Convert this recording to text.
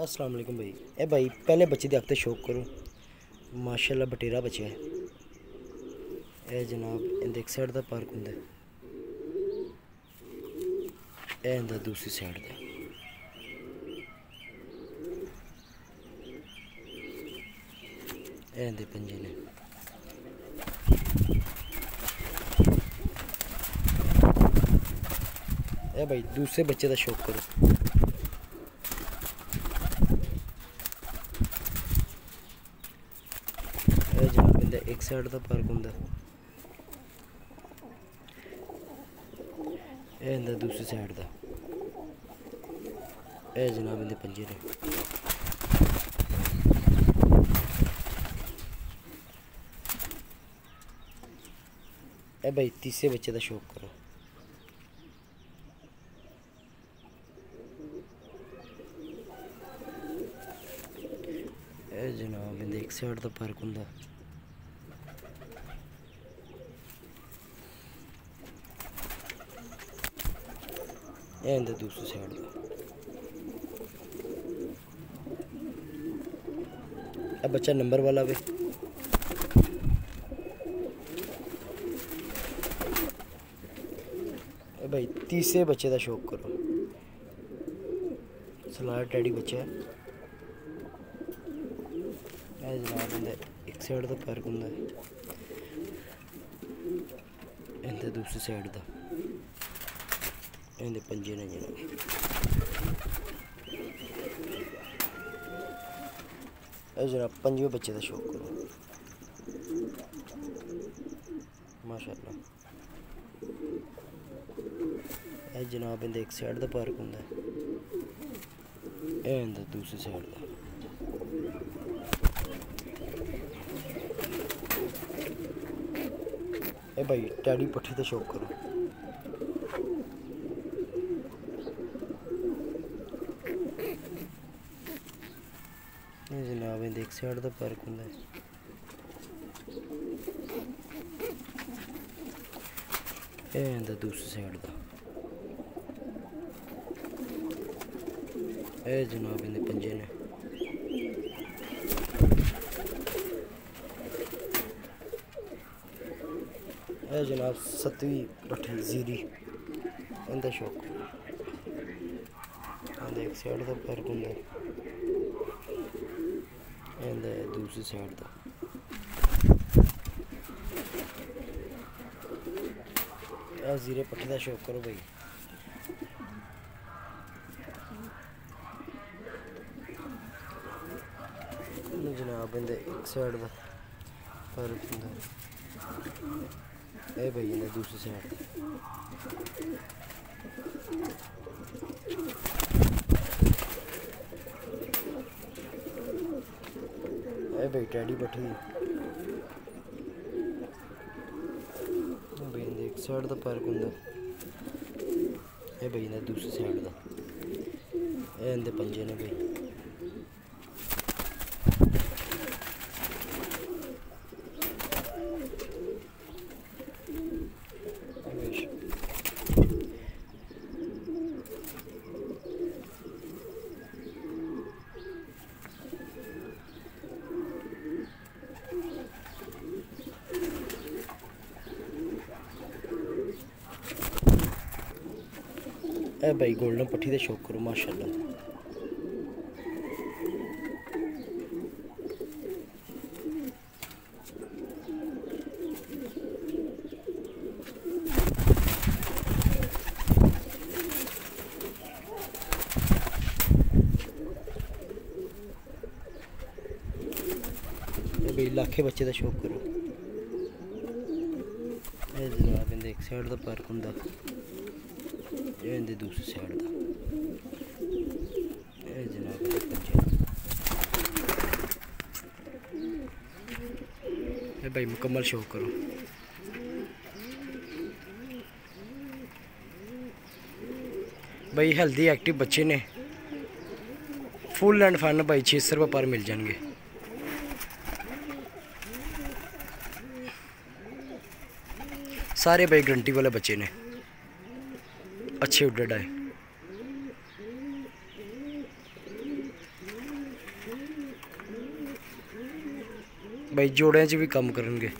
अस्सलाम भाई। ए भाई, पहले बच्चे दी अख शौक करो। माशाल्लाह, बटेरा बच्चा है। ए जनाब इंदे एक साइड दा पार्क हुंदा ए इंदा दूसरी साइड दा। ए पंजे ने। ए भाई, दूसरे बच्चे दा शौक करो। ਇਹ ਜਨਾਬ ਇਹਦਾ ਇੱਕ ਸਾਈਡ ਦਾ ਪਾਰਕ ਹੁੰਦਾ ਇਹ ਇਹਦਾ ਦੂਸਰੀ ਸਾਈਡ ਦਾ ਇਹ ਜਨਾਬ ਇਹਦੇ ਪੰਜੇ ਨੇ ਇਹ ਭਾਈ ਤੀਸਰੇ ਬੱਚੇ ਦਾ ਸ਼ੌਕ ਕਰੋ ਇਹ ਜਨਾਬ ਇਹਦੇ ਇੱਕ ਸਾਈਡ ਦਾ ਪਾਰਕ ਹੁੰਦਾ या दूसरी साइड में। अब बच्चा नंबर वाला भी। भाई, तीसरे बच्चे का शौक करो। सलार डैडी बच्चा है। जनाब एक साइड का तो फ़र्क होंगे इंदा दूसरी साइड का ਇਹਦੇ ਪੰਜੇ ਨੇ ਜਨਾਬ ਇਹ ਜਨਾਬ ਪੰਜਵੇਂ ਬੱਚੇ ਦਾ ਸ਼ੌਕ ਕਰੋ। ਮਾਸ਼ਾਅੱਲਾ। ਇਹ ਜਨਾਬ ਇਹਦੇ ਇੱਕ ਸਾਈਡ ਦਾ ਪਾਰਕ ਹੁੰਦਾ ਇਹ ਇਹਦੇ ਦੂਸਰੀ ਸਾਈਡ ਦਾ। ਇਹ ਭਾਈ ਟੈਡੀ ਪੱਠੀ ਦਾ ਸ਼ੌਕ ਕਰੋ। ਇਹ ਜਨਾਬ ਇੱਕ ਸਾਈਡ ਦਾ ਫ਼ਰਕ ਹੁੰਦਾ ਹੈ। ਇਹ ਇਹਦਾ ਦੂਸਰੀ ਸਾਈਡ ਦਾ। ਇਹ ਜਨਾਬ ਇਹਦੇ ਪੰਜੇ ਨੇ। ਇਹ ਜਨਾਬ ਸਤਵੀਂ ਪੱਠੀ ਜ਼ੀਰੀ। ਇਹਦਾ ਸ਼ੌਕ। ਇਹਦਾ ਇੱਕ ਸਾਈਡ ਦਾ ਪਾਰਕ ਹੁੰਦਾ ਇਹਦਾ ਦੂਸਰੀ ਸਾਈਡ ਦਾ ਇਹ ਜ਼ੀਰੇ ਪੱਠੀ ਦਾ ਸ਼ੌਕ ਕਰੋ ਭਾਈ ਇਹ ਜਨਾਬ ਇਹਦੇ ਇੱਕ ਸਾਈਡ ਦਾ ਪਰ ਹੁੰਦਾ। ਇਹ ਭਈ ਨੇ ਦੂਸਰੀ ਸਾਈਡ ਇਹ ਭਈ ਟੈਡੀ ਬੱਠੀ ਇਹ ਭਈ ਨੇ ਇੱਕ ਸਾਈਡ ਦਾ ਪਾਰਕ ਹੁੰਦਾ। ਇਹ ਭਈ ਨੇ ਦੂਸਰੀ ਸਾਈਡ ਦਾ। ਇਹ ਇਹਦੇ ਪੰਜੇ ਨੇ ਭਈ ਇਹ ਭਾਈ ਗੋਲਡਨ ਪੱਠੀ ਦੇ ਸ਼ੌਕ ਕਰੋ, ਮਾਸ਼ਾਅੱਲਾ। ਇਹ ਲੱਖੇ ਬੱਚੇ ਦਾ ਸ਼ੌਕ ਕਰੋ। ਇਹ ਜਨਾਬ ਇਹਦੇ ਇੱਕ ਸਾਈਡ ਦਾ ਪਾਰਕ ਹੁੰਦਾ। ਇਹ ਇਹਦੇ ਦੂਸਰੀ ਸਾਈਡ ਦਾ ਇਹ ਜਨਾਬ ਦੇ ਪੰਜੇ ਇਹ ਭਾਈ ਮੁਕੰਮਲ ਸ਼ੌਕ ਕਰੋ ਭਾਈ ਹੈਲਦੀ ਐਕਟਿਵ ਬੱਚੇ ਨੇ ਫੁੱਲ ਐਂਡ ਫਨ ਭਾਈ 600 ਰੁਪਏ ਪਰ ਮਿਲ ਜਾਣਗੇ ਸਾਰੇ ਭਾਈ ਗਰੰਟੀ ਵਾਲੇ ਬੱਚੇ ਨੇ अच्छी उडेड है भाई जोड़िया च भी कम करे